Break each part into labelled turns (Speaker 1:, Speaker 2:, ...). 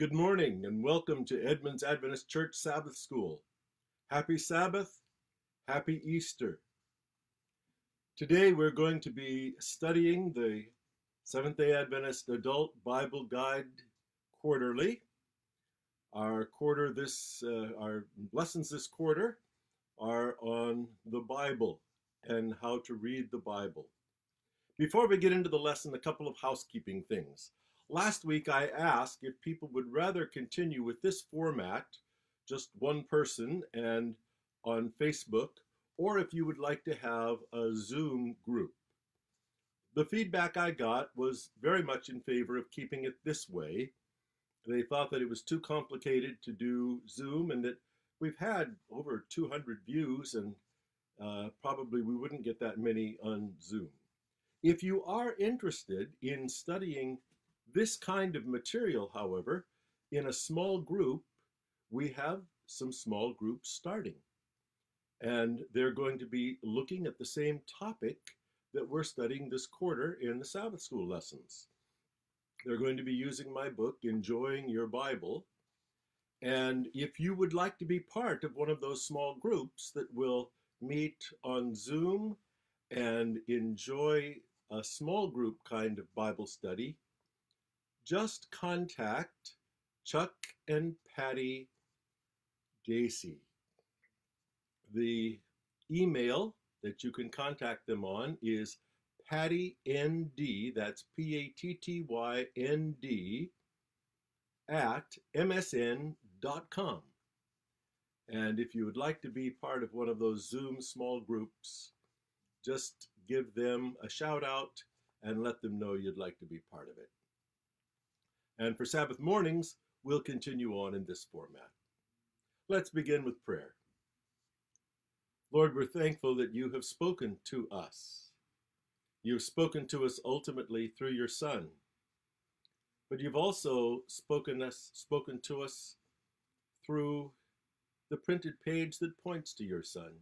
Speaker 1: Good morning and welcome to Edmonds Adventist Church Sabbath School. Happy Sabbath, happy Easter. Today we're going to be studying the Seventh day Adventist Adult Bible Guide quarterly. Our quarter this uh, our lessons this quarter are on the Bible and how to read the Bible. Before we get into the lesson, a couple of housekeeping things. Last week I asked if people would rather continue with this format, just one person and on Facebook, or if you would like to have a Zoom group. The feedback I got was very much in favor of keeping it this way. They thought that it was too complicated to do Zoom and that we've had over 200 views and uh, probably we wouldn't get that many on Zoom. If you are interested in studying this kind of material, however, in a small group, we have some small groups starting. And they're going to be looking at the same topic that we're studying this quarter in the Sabbath school lessons. They're going to be using my book, Enjoying Your Bible. And if you would like to be part of one of those small groups that will meet on Zoom and enjoy a small group kind of Bible study, just contact Chuck and Patty Dacey. The email that you can contact them on is pattynd, that's P-A-T-T-Y-N-D, at msn.com. And if you would like to be part of one of those Zoom small groups, just give them a shout out and let them know you'd like to be part of it. And for Sabbath mornings, we'll continue on in this format. Let's begin with prayer. Lord, we're thankful that you have spoken to us. You've spoken to us ultimately through your Son. But you've also spoken us spoken to us through the printed page that points to your Son.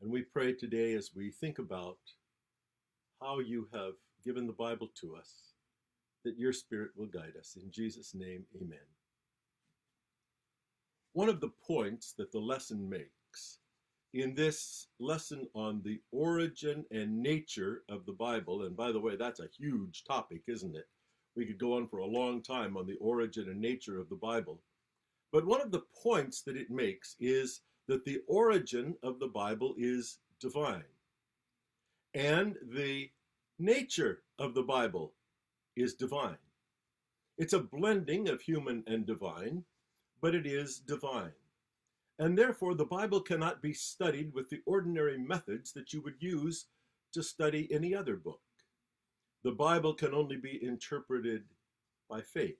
Speaker 1: And we pray today as we think about how you have given the Bible to us that your Spirit will guide us. In Jesus' name, amen. One of the points that the lesson makes in this lesson on the origin and nature of the Bible, and by the way, that's a huge topic, isn't it? We could go on for a long time on the origin and nature of the Bible. But one of the points that it makes is that the origin of the Bible is divine. And the nature of the Bible is divine. It's a blending of human and divine, but it is divine. And therefore, the Bible cannot be studied with the ordinary methods that you would use to study any other book. The Bible can only be interpreted by faith.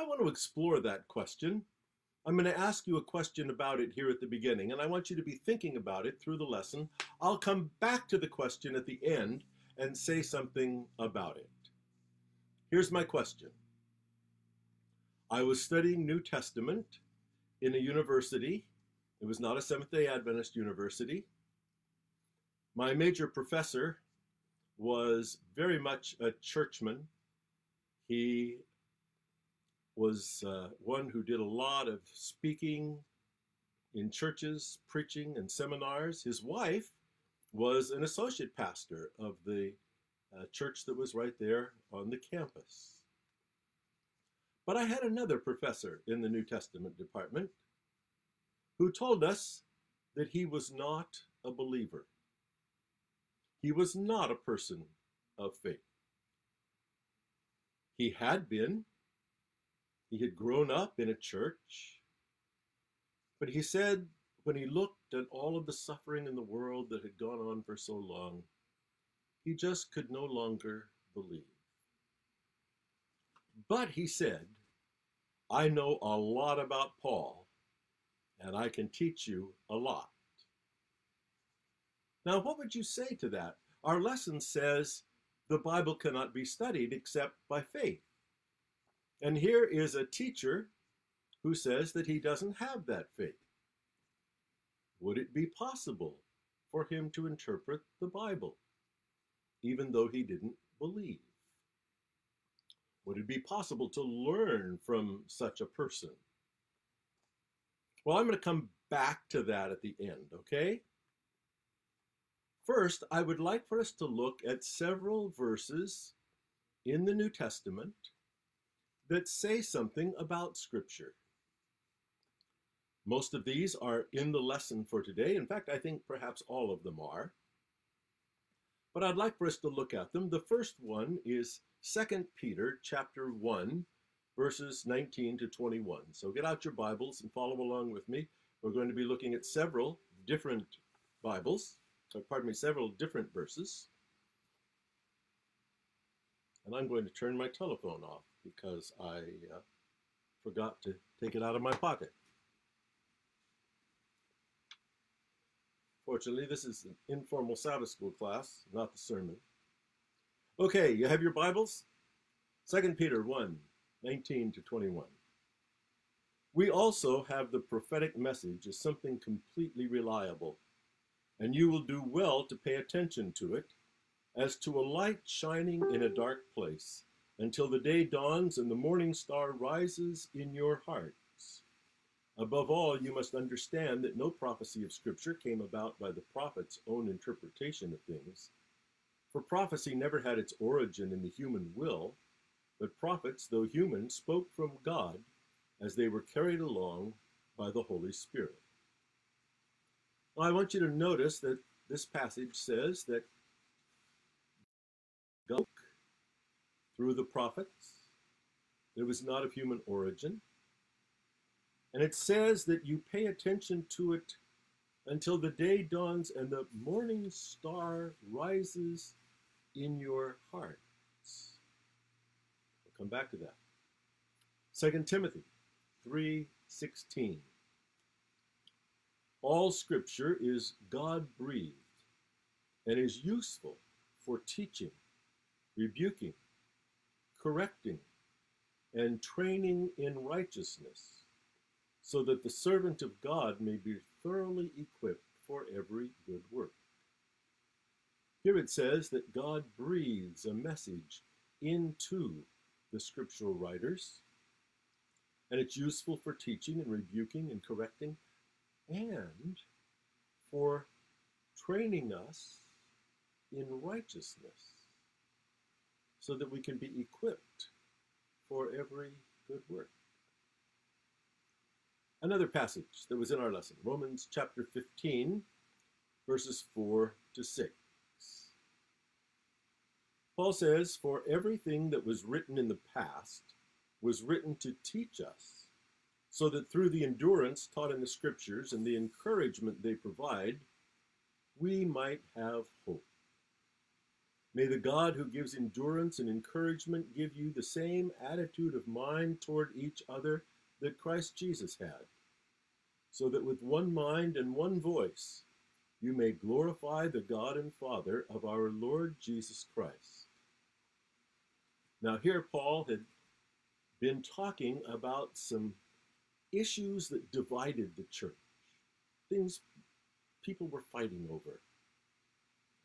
Speaker 1: I want to explore that question. I'm going to ask you a question about it here at the beginning, and I want you to be thinking about it through the lesson. I'll come back to the question at the end and say something about it. Here's my question. I was studying New Testament in a university. It was not a Seventh day Adventist university. My major professor was very much a churchman. He was uh, one who did a lot of speaking in churches, preaching, and seminars. His wife was an associate pastor of the uh, church that was right there on the campus. But I had another professor in the New Testament department who told us that he was not a believer. He was not a person of faith. He had been, he had grown up in a church, but he said when he looked at all of the suffering in the world that had gone on for so long, he just could no longer believe. But he said, I know a lot about Paul, and I can teach you a lot. Now, what would you say to that? Our lesson says the Bible cannot be studied except by faith. And here is a teacher who says that he doesn't have that faith. Would it be possible for him to interpret the Bible, even though he didn't believe? Would it be possible to learn from such a person? Well, I'm going to come back to that at the end, okay? First, I would like for us to look at several verses in the New Testament that say something about Scripture. Most of these are in the lesson for today. In fact, I think perhaps all of them are. But I'd like for us to look at them. The first one is 2 Peter chapter 1, verses 19 to 21. So get out your Bibles and follow along with me. We're going to be looking at several different Bibles, or pardon me, several different verses. And I'm going to turn my telephone off because I uh, forgot to take it out of my pocket. Fortunately, this is an informal Sabbath school class, not the sermon. Okay, you have your Bibles? 2 Peter 1 19 to 21. We also have the prophetic message as something completely reliable, and you will do well to pay attention to it as to a light shining in a dark place until the day dawns and the morning star rises in your heart. Above all, you must understand that no prophecy of Scripture came about by the prophet's own interpretation of things. For prophecy never had its origin in the human will, but prophets, though human, spoke from God as they were carried along by the Holy Spirit. Now, I want you to notice that this passage says that God through the prophets. It was not of human origin. And it says that you pay attention to it until the day dawns and the morning star rises in your hearts. We'll come back to that. 2 Timothy 3:16 All scripture is God-breathed and is useful for teaching, rebuking, correcting, and training in righteousness so that the servant of God may be thoroughly equipped for every good work. Here it says that God breathes a message into the scriptural writers, and it's useful for teaching and rebuking and correcting, and for training us in righteousness, so that we can be equipped for every good work. Another passage that was in our lesson, Romans chapter 15, verses 4 to 6. Paul says, For everything that was written in the past was written to teach us, so that through the endurance taught in the Scriptures and the encouragement they provide, we might have hope. May the God who gives endurance and encouragement give you the same attitude of mind toward each other that Christ Jesus had, so that with one mind and one voice you may glorify the God and Father of our Lord Jesus Christ. Now, here Paul had been talking about some issues that divided the church, things people were fighting over,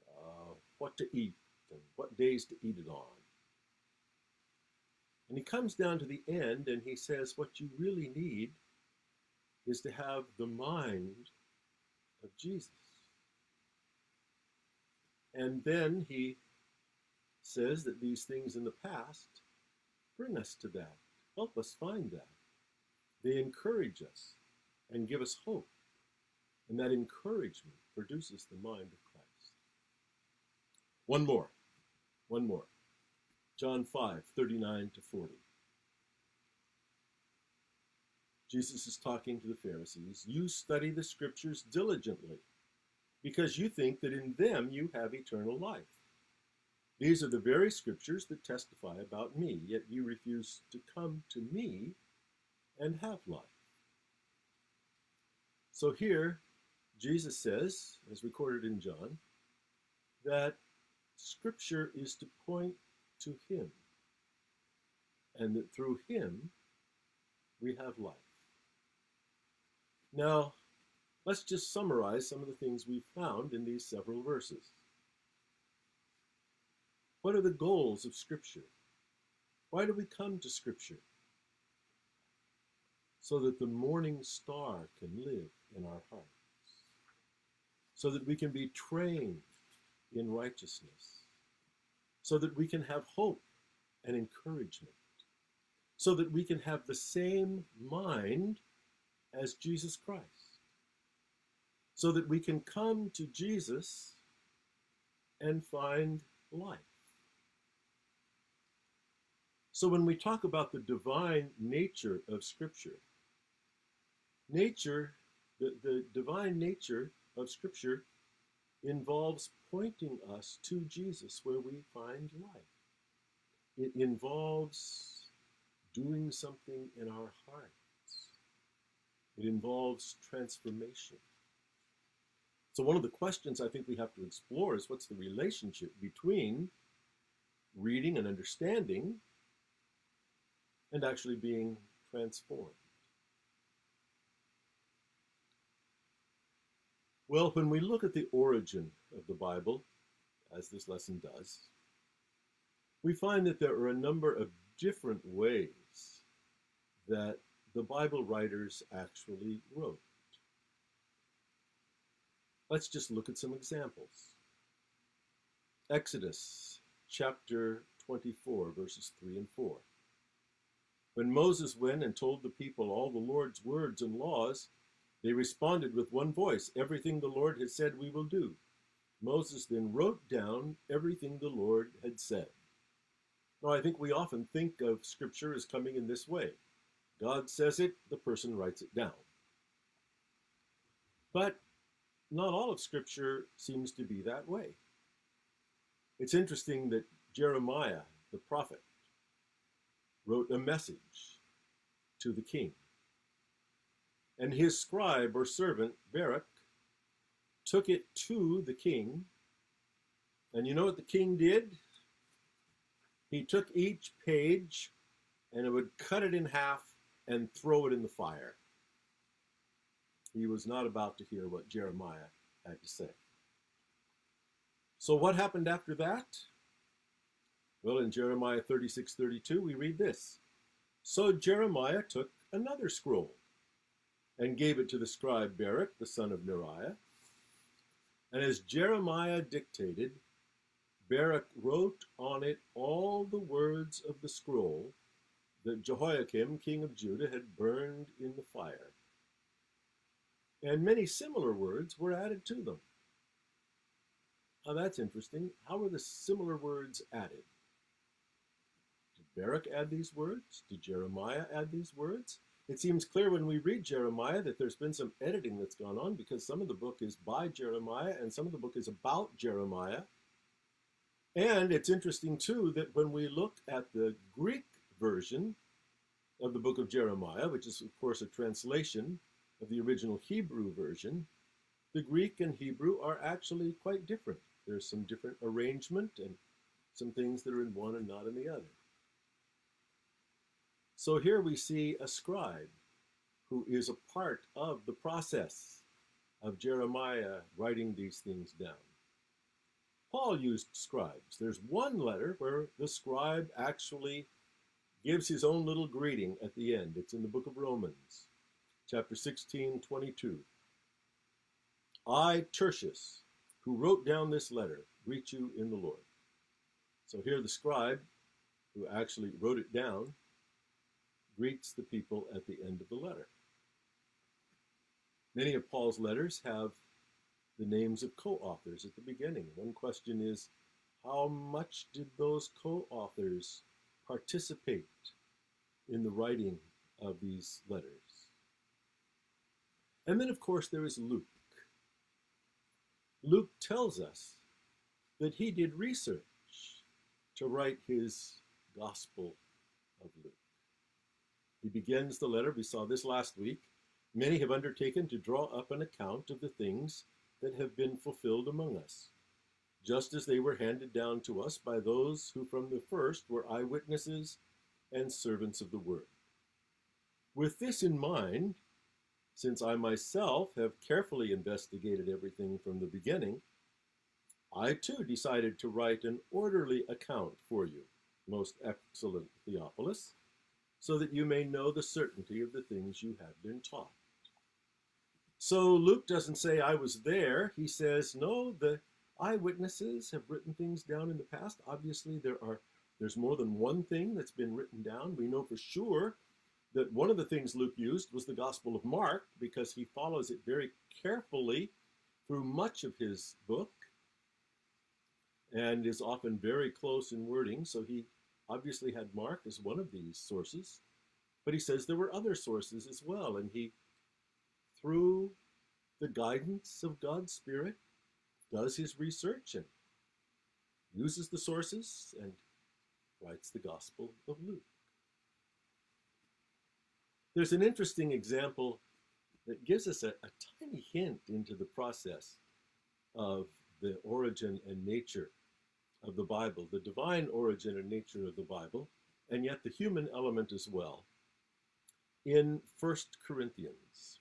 Speaker 1: uh, what to eat and what days to eat it on. And he comes down to the end and he says, What you really need is to have the mind of Jesus. And then he says that these things in the past bring us to that, help us find that. They encourage us and give us hope. And that encouragement produces the mind of Christ. One more. One more. John 5, 39 to 40. Jesus is talking to the Pharisees. You study the scriptures diligently because you think that in them you have eternal life. These are the very scriptures that testify about me, yet you refuse to come to me and have life. So here, Jesus says, as recorded in John, that Scripture is to point to Him, and that through Him we have life. Now, let's just summarize some of the things we've found in these several verses. What are the goals of Scripture? Why do we come to Scripture? So that the morning star can live in our hearts, so that we can be trained in righteousness, so that we can have hope and encouragement, so that we can have the same mind as Jesus Christ, so that we can come to Jesus and find life. So when we talk about the divine nature of Scripture, nature, the, the divine nature of Scripture involves pointing us to Jesus where we find life. It involves doing something in our hearts. It involves transformation. So, one of the questions I think we have to explore is what's the relationship between reading and understanding and actually being transformed? Well, when we look at the origin of the Bible, as this lesson does, we find that there are a number of different ways that the Bible writers actually wrote. Let's just look at some examples. Exodus chapter 24, verses 3 and 4. When Moses went and told the people all the Lord's words and laws, they responded with one voice, Everything the Lord has said we will do. Moses then wrote down everything the Lord had said. Now, I think we often think of Scripture as coming in this way God says it, the person writes it down. But not all of Scripture seems to be that way. It's interesting that Jeremiah, the prophet, wrote a message to the king. And his scribe or servant, Baruch, took it to the king. And you know what the king did? He took each page and it would cut it in half and throw it in the fire. He was not about to hear what Jeremiah had to say. So what happened after that? Well, in Jeremiah 36, 32, we read this. So Jeremiah took another scroll and gave it to the scribe Baruch, the son of Neriah. And as Jeremiah dictated, Baruch wrote on it all the words of the scroll that Jehoiakim, king of Judah, had burned in the fire. And many similar words were added to them. Now that's interesting. How were the similar words added? Did Baruch add these words? Did Jeremiah add these words? It seems clear when we read Jeremiah that there's been some editing that's gone on because some of the book is by Jeremiah and some of the book is about Jeremiah. And it's interesting too that when we look at the Greek version of the book of Jeremiah, which is of course a translation of the original Hebrew version, the Greek and Hebrew are actually quite different. There's some different arrangement and some things that are in one and not in the other. So here we see a scribe who is a part of the process of Jeremiah writing these things down. Paul used scribes. There's one letter where the scribe actually gives his own little greeting at the end. It's in the book of Romans, chapter 16, 22. I, Tertius, who wrote down this letter, greet you in the Lord. So here the scribe, who actually wrote it down, greets the people at the end of the letter. Many of Paul's letters have the names of co authors at the beginning. One question is how much did those co authors participate in the writing of these letters? And then, of course, there is Luke. Luke tells us that he did research to write his Gospel of Luke. He begins the letter, we saw this last week. Many have undertaken to draw up an account of the things that have been fulfilled among us, just as they were handed down to us by those who from the first were eyewitnesses and servants of the word. With this in mind, since I myself have carefully investigated everything from the beginning, I too decided to write an orderly account for you, most excellent Theophilus, so that you may know the certainty of the things you have been taught. So Luke doesn't say, I was there. He says, no, the eyewitnesses have written things down in the past. Obviously, there are there's more than one thing that's been written down. We know for sure that one of the things Luke used was the Gospel of Mark because he follows it very carefully through much of his book and is often very close in wording. So he obviously had Mark as one of these sources, but he says there were other sources as well. And he, through the guidance of God's Spirit, does his research and uses the sources and writes the Gospel of Luke. There's an interesting example that gives us a, a tiny hint into the process of the origin and nature of the Bible, the divine origin and nature of the Bible, and yet the human element as well, in First Corinthians.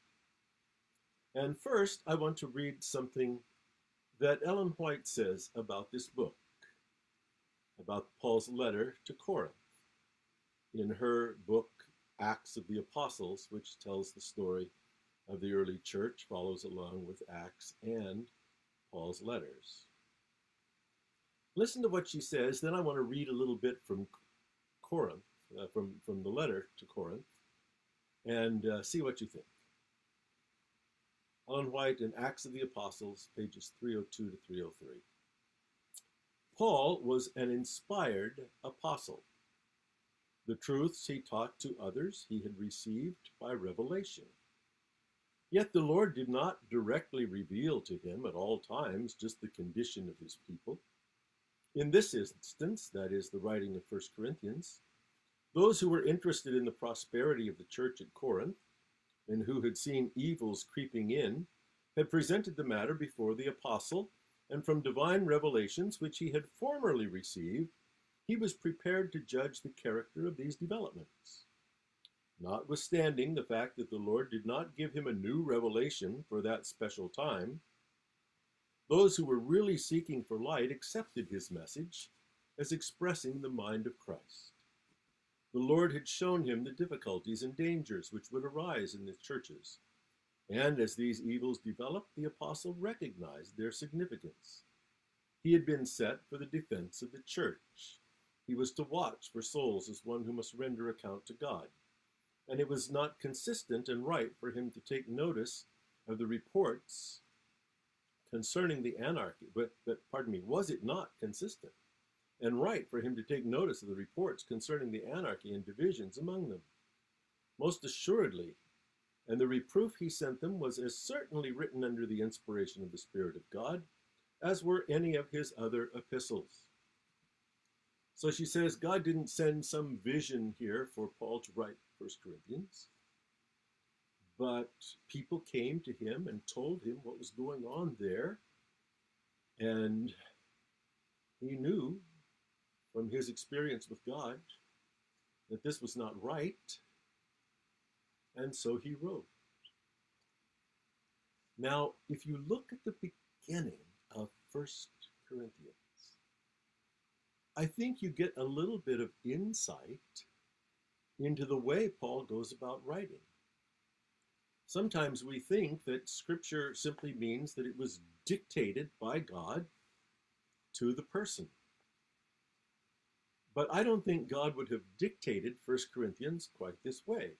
Speaker 1: And first, I want to read something that Ellen White says about this book, about Paul's letter to Corinth, in her book, Acts of the Apostles, which tells the story of the early church, follows along with Acts and Paul's letters. Listen to what she says, then I want to read a little bit from Corinth, uh, from, from the letter to Corinth, and uh, see what you think. Ellen White in Acts of the Apostles, pages 302 to 303. Paul was an inspired apostle. The truths he taught to others he had received by revelation. Yet the Lord did not directly reveal to him at all times just the condition of his people. In this instance, that is the writing of 1 Corinthians, those who were interested in the prosperity of the church at Corinth and who had seen evils creeping in had presented the matter before the apostle, and from divine revelations which he had formerly received, he was prepared to judge the character of these developments. Notwithstanding the fact that the Lord did not give him a new revelation for that special time, those who were really seeking for light accepted his message as expressing the mind of Christ. The Lord had shown him the difficulties and dangers which would arise in the churches, and as these evils developed, the apostle recognized their significance. He had been set for the defense of the church. He was to watch for souls as one who must render account to God. And it was not consistent and right for him to take notice of the reports concerning the anarchy, but, but pardon me, was it not consistent and right for him to take notice of the reports concerning the anarchy and divisions among them? Most assuredly, and the reproof he sent them was as certainly written under the inspiration of the Spirit of God as were any of his other epistles. So she says God didn't send some vision here for Paul to write First Corinthians. But people came to him and told him what was going on there. And he knew from his experience with God that this was not right. And so he wrote. Now, if you look at the beginning of First Corinthians, I think you get a little bit of insight into the way Paul goes about writing. Sometimes we think that Scripture simply means that it was dictated by God to the person. But I don't think God would have dictated 1 Corinthians quite this way.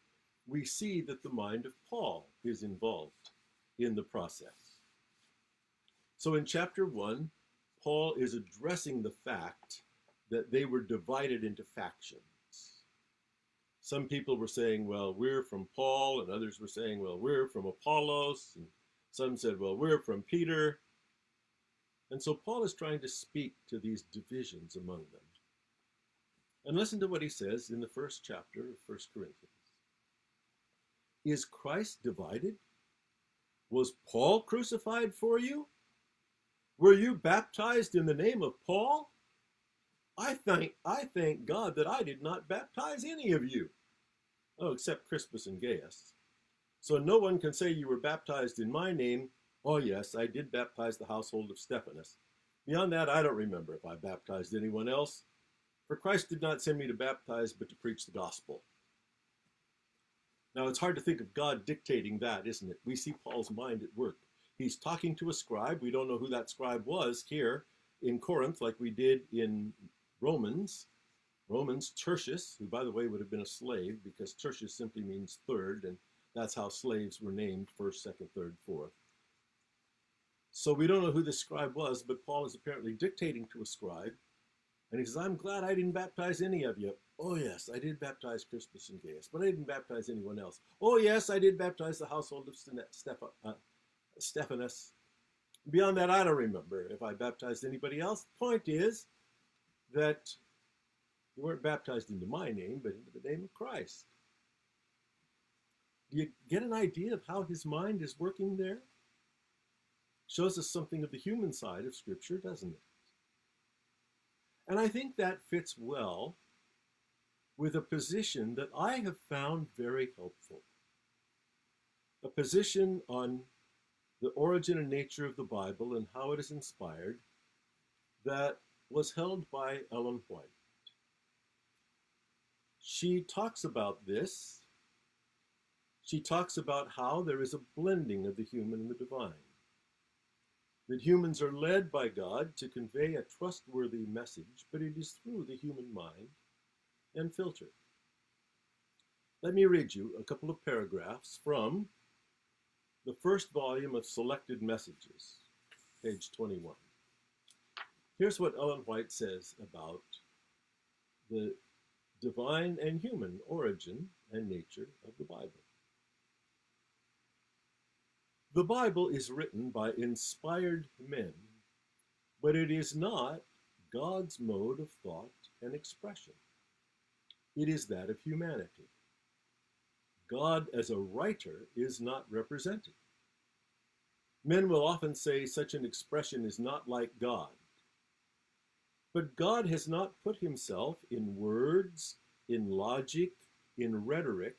Speaker 1: We see that the mind of Paul is involved in the process. So in chapter 1, Paul is addressing the fact that they were divided into factions some people were saying, well, we're from Paul, and others were saying, well, we're from Apollos, and some said, well, we're from Peter. And so Paul is trying to speak to these divisions among them. And listen to what he says in the first chapter of 1 Corinthians. Is Christ divided? Was Paul crucified for you? Were you baptized in the name of Paul? I thank, I thank God that I did not baptize any of you. Oh, except Crispus and Gaius. So no one can say you were baptized in my name. Oh, yes, I did baptize the household of Stephanas. Beyond that, I don't remember if I baptized anyone else. For Christ did not send me to baptize, but to preach the gospel. Now, it's hard to think of God dictating that, isn't it? We see Paul's mind at work. He's talking to a scribe. We don't know who that scribe was here in Corinth, like we did in Romans. Romans, Tertius, who, by the way, would have been a slave because Tertius simply means third, and that's how slaves were named first, second, third, fourth. So we don't know who this scribe was, but Paul is apparently dictating to a scribe. And he says, I'm glad I didn't baptize any of you. Oh, yes, I did baptize Crispus and Gaius, but I didn't baptize anyone else. Oh, yes, I did baptize the household of uh, Stephanas. Beyond that, I don't remember if I baptized anybody else. The point is that you weren't baptized into my name, but into the name of Christ. Do you get an idea of how his mind is working there? Shows us something of the human side of Scripture, doesn't it? And I think that fits well with a position that I have found very helpful. A position on the origin and nature of the Bible and how it is inspired that was held by Ellen White. She talks about this. She talks about how there is a blending of the human and the divine that humans are led by God to convey a trustworthy message, but it is through the human mind and filter. Let me read you a couple of paragraphs from the first volume of Selected Messages, page 21. Here's what Ellen White says about the divine and human origin and nature of the Bible. The Bible is written by inspired men, but it is not God's mode of thought and expression. It is that of humanity. God as a writer is not represented. Men will often say such an expression is not like God. But God has not put himself in words, in logic, in rhetoric,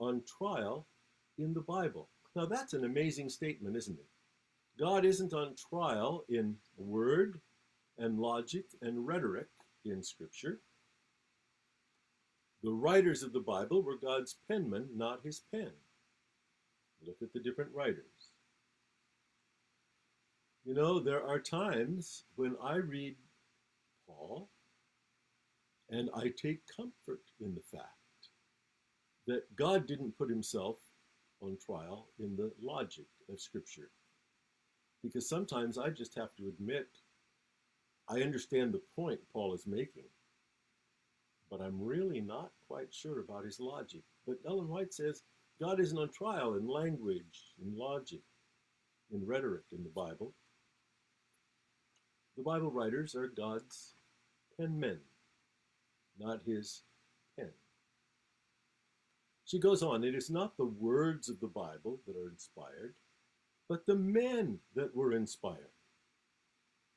Speaker 1: on trial in the Bible. Now, that's an amazing statement, isn't it? God isn't on trial in word and logic and rhetoric in Scripture. The writers of the Bible were God's penmen, not his pen. Look at the different writers. You know, there are times when I read Paul and I take comfort in the fact that God didn't put himself on trial in the logic of Scripture. Because sometimes I just have to admit I understand the point Paul is making, but I'm really not quite sure about his logic. But Ellen White says God isn't on trial in language, in logic, in rhetoric in the Bible. The Bible writers are God's penmen, not his. She goes on, it is not the words of the Bible that are inspired, but the men that were inspired.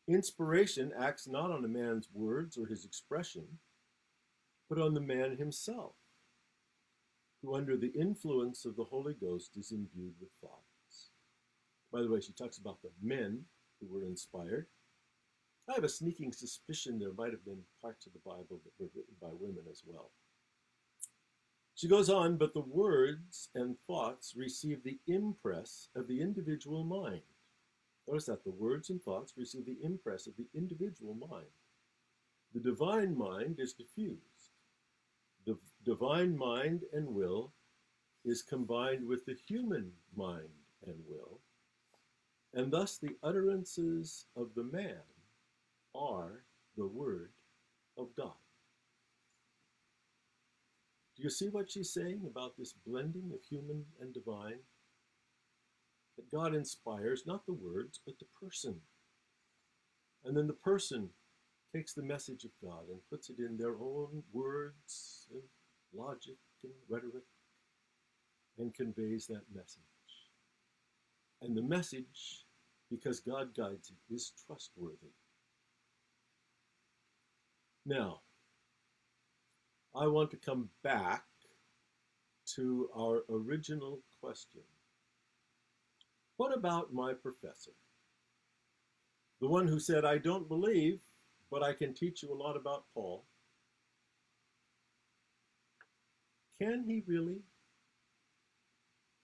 Speaker 1: Inspiration acts not on a man's words or his expression, but on the man himself, who under the influence of the Holy Ghost is imbued with thoughts. By the way, she talks about the men who were inspired. I have a sneaking suspicion there might have been parts of the Bible that were written by women as well. She goes on, but the words and thoughts receive the impress of the individual mind. Notice that the words and thoughts receive the impress of the individual mind. The divine mind is diffused. The divine mind and will is combined with the human mind and will, and thus the utterances of the man are the word of God. Do you see what she's saying about this blending of human and divine? That God inspires not the words, but the person. And then the person takes the message of God and puts it in their own words and logic and rhetoric and conveys that message. And the message, because God guides it, is trustworthy. Now, I want to come back to our original question. What about my professor? The one who said, I don't believe, but I can teach you a lot about Paul. Can he really?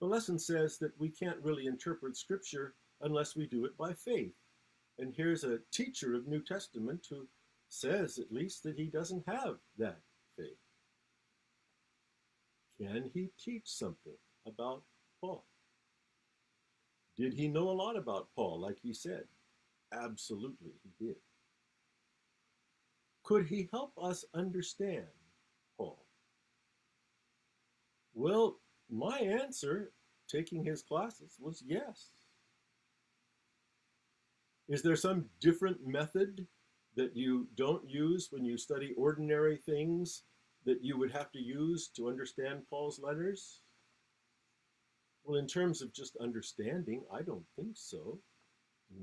Speaker 1: The lesson says that we can't really interpret Scripture unless we do it by faith. And here's a teacher of New Testament who says, at least, that he doesn't have that can he teach something about Paul? Did he know a lot about Paul, like he said? Absolutely, he did. Could he help us understand Paul? Well, my answer, taking his classes, was yes. Is there some different method that you don't use when you study ordinary things that you would have to use to understand Paul's letters? Well, in terms of just understanding, I don't think so.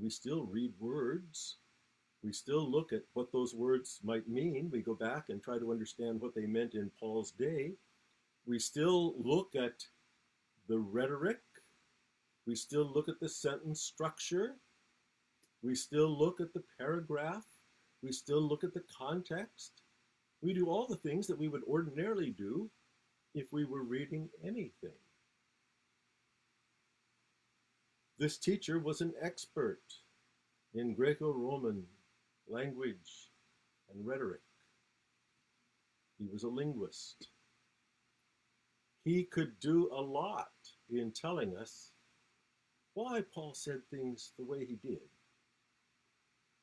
Speaker 1: We still read words. We still look at what those words might mean. We go back and try to understand what they meant in Paul's day we still look at the rhetoric, we still look at the sentence structure, we still look at the paragraph, we still look at the context. We do all the things that we would ordinarily do if we were reading anything. This teacher was an expert in Greco Roman language and rhetoric. He was a linguist he could do a lot in telling us why Paul said things the way he did,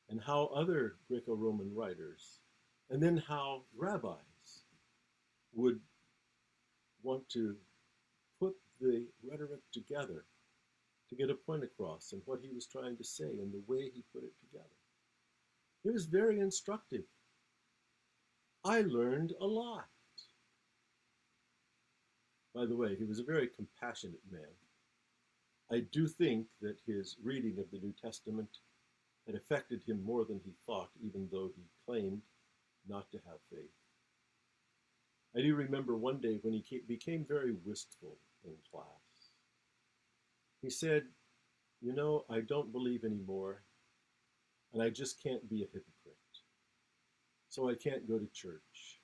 Speaker 1: and how other Greco Roman writers, and then how rabbis would want to put the rhetoric together to get a point across and what he was trying to say and the way he put it together. It was very instructive. I learned a lot. By the way, he was a very compassionate man. I do think that his reading of the New Testament had affected him more than he thought, even though he claimed not to have faith. I do remember one day when he became very wistful in class. He said, You know, I don't believe anymore, and I just can't be a hypocrite. So I can't go to church.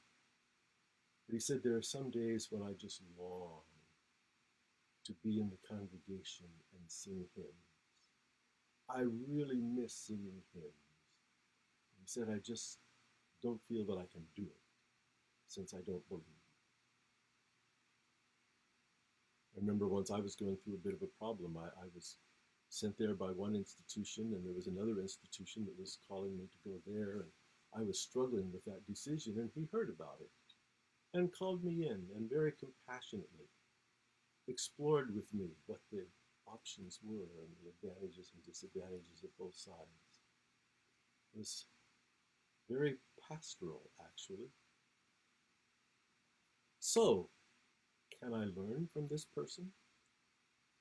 Speaker 1: But he said, There are some days when I just long to be in the congregation and sing hymns. I really miss singing hymns. He said, I just don't feel that I can do it since I don't believe. I remember once I was going through a bit of a problem. I, I was sent there by one institution, and there was another institution that was calling me to go there, and I was struggling with that decision, and he heard about it and called me in and very compassionately explored with me what the options were and the advantages and disadvantages of both sides. It was very pastoral, actually. So, can I learn from this person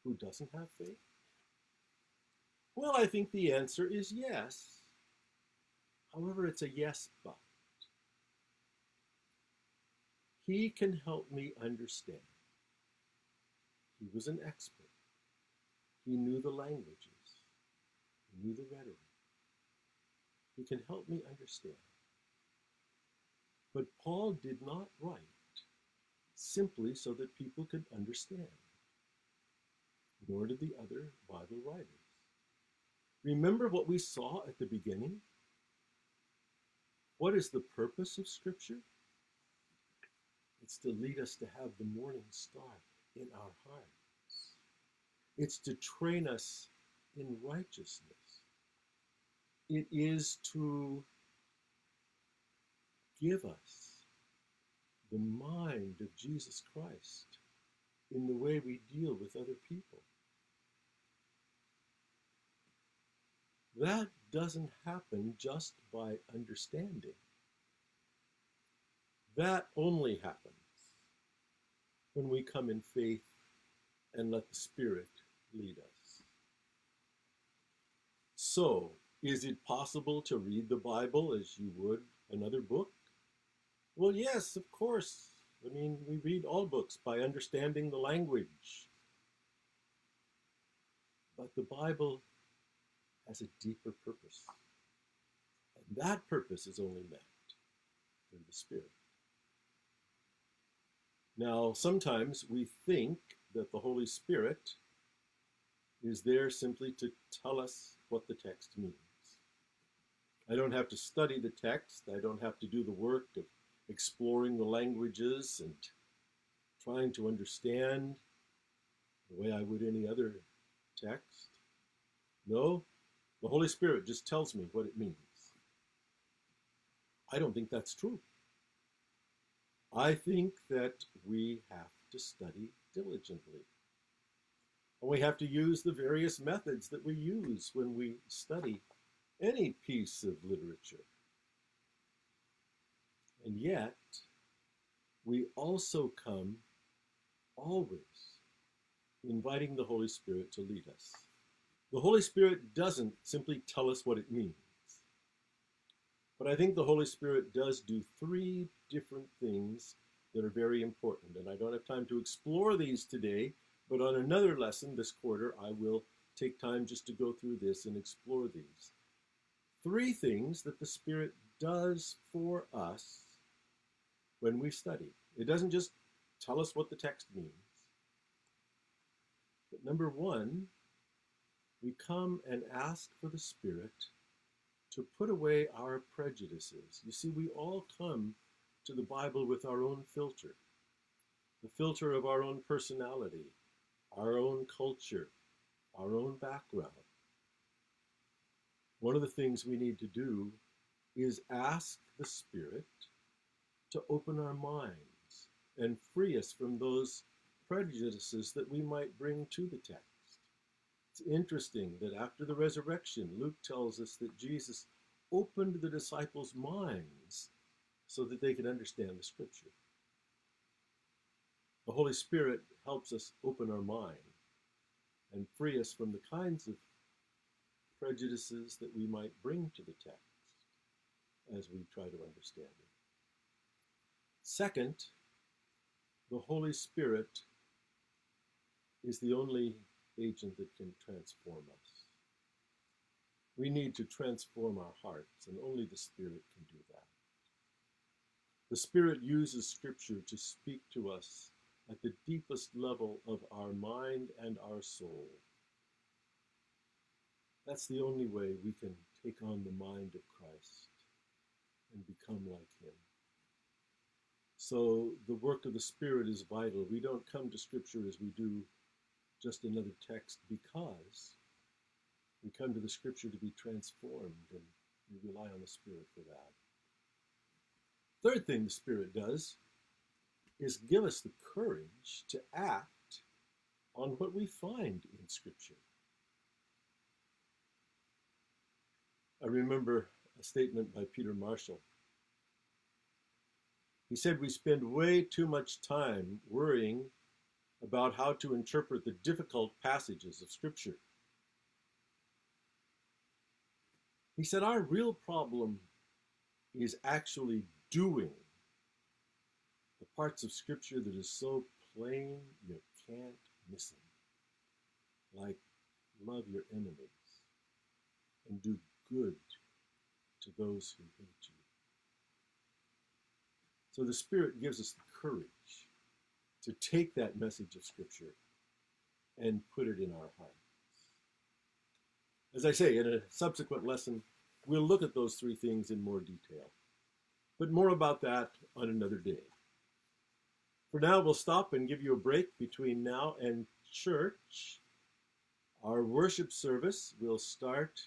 Speaker 1: who doesn't have faith? Well, I think the answer is yes. However, it's a yes, but. He can help me understand. He was an expert. He knew the languages. He knew the rhetoric. He can help me understand. But Paul did not write simply so that people could understand, nor did the other Bible writers. Remember what we saw at the beginning? What is the purpose of Scripture? It's to lead us to have the morning star in our hearts. It's to train us in righteousness. It is to give us the mind of Jesus Christ in the way we deal with other people. That doesn't happen just by understanding. That only happens when we come in faith and let the Spirit lead us. So, is it possible to read the Bible as you would another book? Well, yes, of course. I mean, we read all books by understanding the language. But the Bible has a deeper purpose. And that purpose is only met through the Spirit. Now, sometimes we think that the Holy Spirit is there simply to tell us what the text means. I don't have to study the text, I don't have to do the work of exploring the languages and trying to understand the way I would any other text. No, the Holy Spirit just tells me what it means. I don't think that's true. I think that we have to study diligently. And we have to use the various methods that we use when we study any piece of literature. And yet, we also come always inviting the Holy Spirit to lead us. The Holy Spirit doesn't simply tell us what it means. But I think the Holy Spirit does do three different things that are very important. And I don't have time to explore these today, but on another lesson this quarter, I will take time just to go through this and explore these. Three things that the Spirit does for us when we study. It doesn't just tell us what the text means. But number one, we come and ask for the Spirit to put away our prejudices. You see, we all come to the Bible with our own filter the filter of our own personality, our own culture, our own background. One of the things we need to do is ask the Spirit to open our minds and free us from those prejudices that we might bring to the text. It's interesting that after the resurrection, Luke tells us that Jesus opened the disciples' minds so that they could understand the scripture. The Holy Spirit helps us open our mind and free us from the kinds of prejudices that we might bring to the text as we try to understand it. Second, the Holy Spirit is the only agent that can transform us. We need to transform our hearts, and only the Spirit can do that. The Spirit uses Scripture to speak to us at the deepest level of our mind and our soul. That's the only way we can take on the mind of Christ and become like Him. So the work of the Spirit is vital. We don't come to Scripture as we do just another text because we come to the Scripture to be transformed, and we rely on the Spirit for that. Third thing the Spirit does is give us the courage to act on what we find in Scripture. I remember a statement by Peter Marshall. He said, We spend way too much time worrying about how to interpret the difficult passages of Scripture. He said, Our real problem is actually doing the parts of Scripture that is so plain you can't miss them. Like, love your enemies and do good to those who hate you. So the Spirit gives us the courage to take that message of Scripture and put it in our hearts. As I say, in a subsequent lesson, we'll look at those three things in more detail. But more about that on another day. For now, we'll stop and give you a break between now and church. Our worship service will start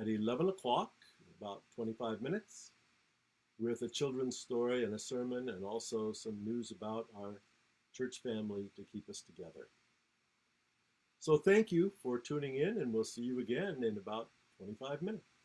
Speaker 1: at 11 o'clock, about 25 minutes, with a children's story and a sermon, and also some news about our church family to keep us together. So thank you for tuning in, and we'll see you again in about 25 minutes.